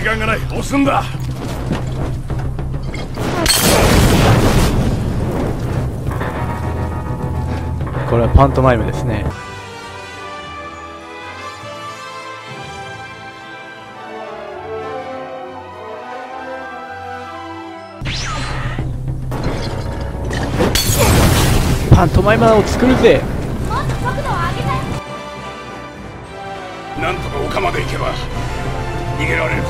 時間がない。押すんだ？これはパントマイムですね。パントマイマーを作るぜ。なんとか丘まで行けば逃げられるぞ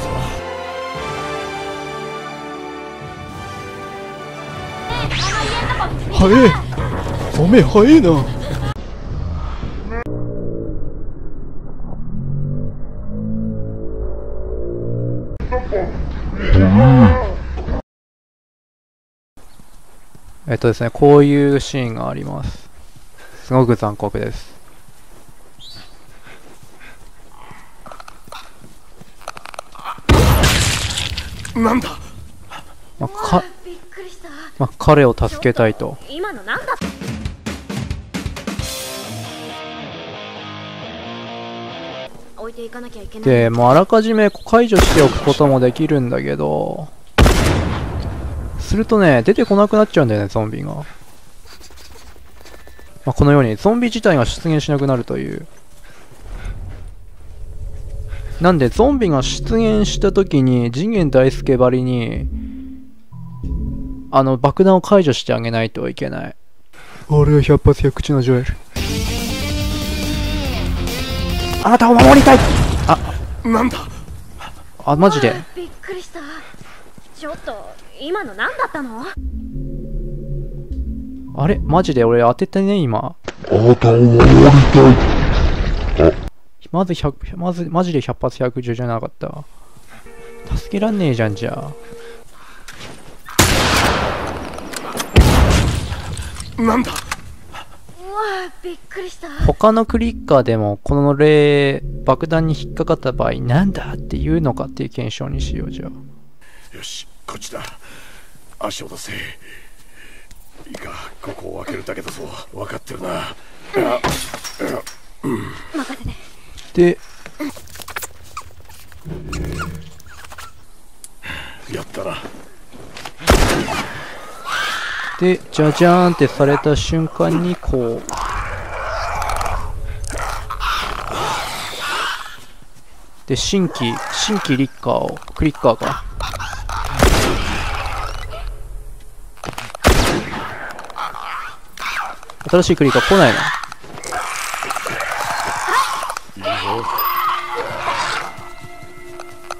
早えおめえ早えなえっとですね、こういうシーンがあります。すごく残酷です。なんだまあ、か、まあ、彼を助けたいと。今のなんだで、もうあらかじめ解除しておくこともできるんだけど、するとね、出てこなくなっちゃうんだよね、ゾンビが。まあ、このように、ゾンビ自体が出現しなくなるという。なんで、ゾンビが出現した時に、次元大介ばりに、あの、爆弾を解除してあげないといけない。俺は百発百中のジョエル。あなたを守りたいあ、なんだ？あ、マジで？びっくりしたちょっと今の何だったの？あれ？マジで？俺当ててね、今。あなたを守りたい。まず100、まず、マジで100発100中じゃなかったわ。助けらんねえじゃん、じゃあ。なんだ？びっくりした。他のクリッカーでも、この例、爆弾に引っかかった場合、なんだって言うのかっていう検証にしよう、じゃあ。よしこっちだ。足を出せ。いいかここを開けるだけだぞ分かってるな。あ任せて。で、やったなで、じゃじゃーんってされた瞬間に、こう。で、新規、新規リッカーを、クリッカーか。新しいクリッカー来ないな。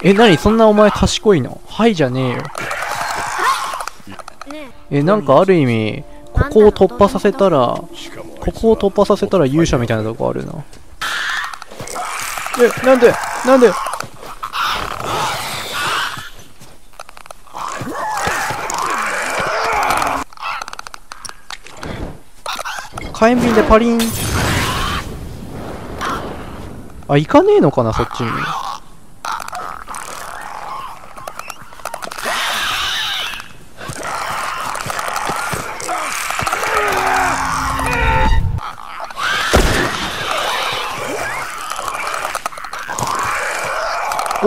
え、なにそんなお前賢いの？はいじゃねえよ。ねえ、なんかある意味、ここを突破させたら、ここを突破させたら勇者みたいなとこあるな。え、なんでなんで？火炎瓶でパリンあ、行かねえのかな、そっちに。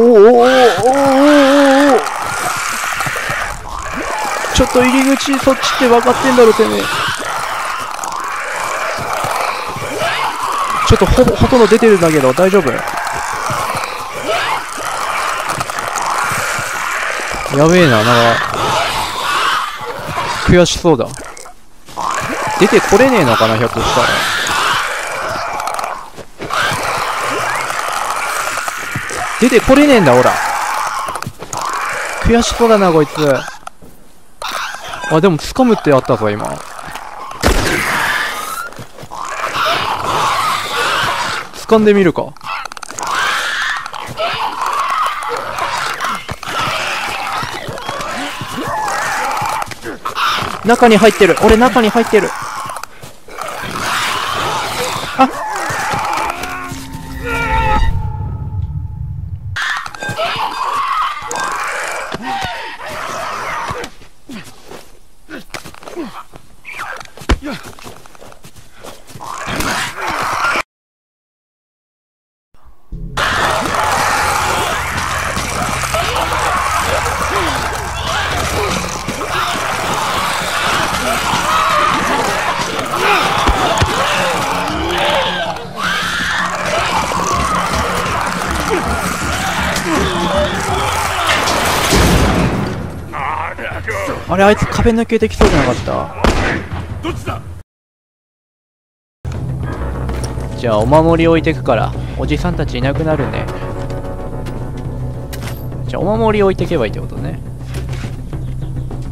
おおおおおおちょっと入り口そっちって分かってんだろてめえ。ちょっとほほとんど出てるんだけど大丈夫？やべえななんか。悔しそうだ。出てこれねえのかなひょっとしたら。出てこれねえんだ、ほら。悔しそうだな、こいつ。あ、でも掴むってあったぞ、今。掴んでみるか。中に入ってる。俺中に入ってる。あれあいつ壁抜けてきそうじゃなかった？どっちだ？じゃあお守り置いてくからおじさんたちいなくなるね。じゃあお守り置いてけばいいってことね。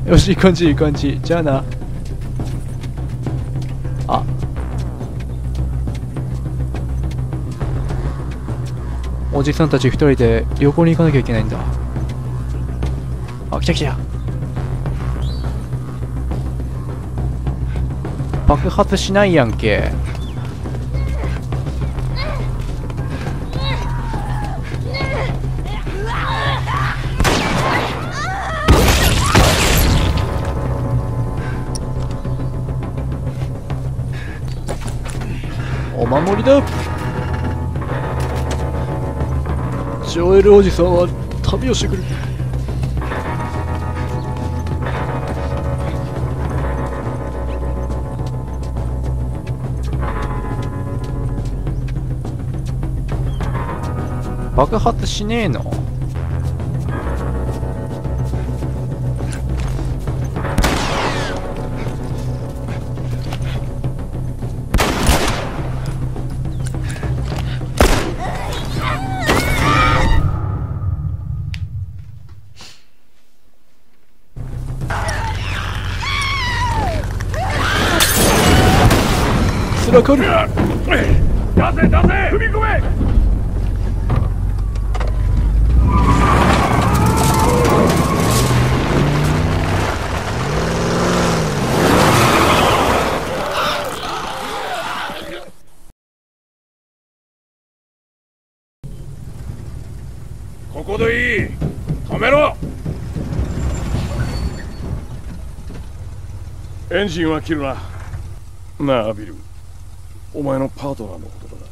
よしいい感じいい感じ。じゃあな。おじさんたち二人で旅行に行かなきゃいけないんだ。あ来た来た。爆発しないやんけ。お守りだ。ジョエルおじさんは旅をしてくる爆発しねえの？つらかる。出せ出せ踏み込めここでいい。止めろ。エンジンは切るな。なあビル。お前のパートナーのことだ。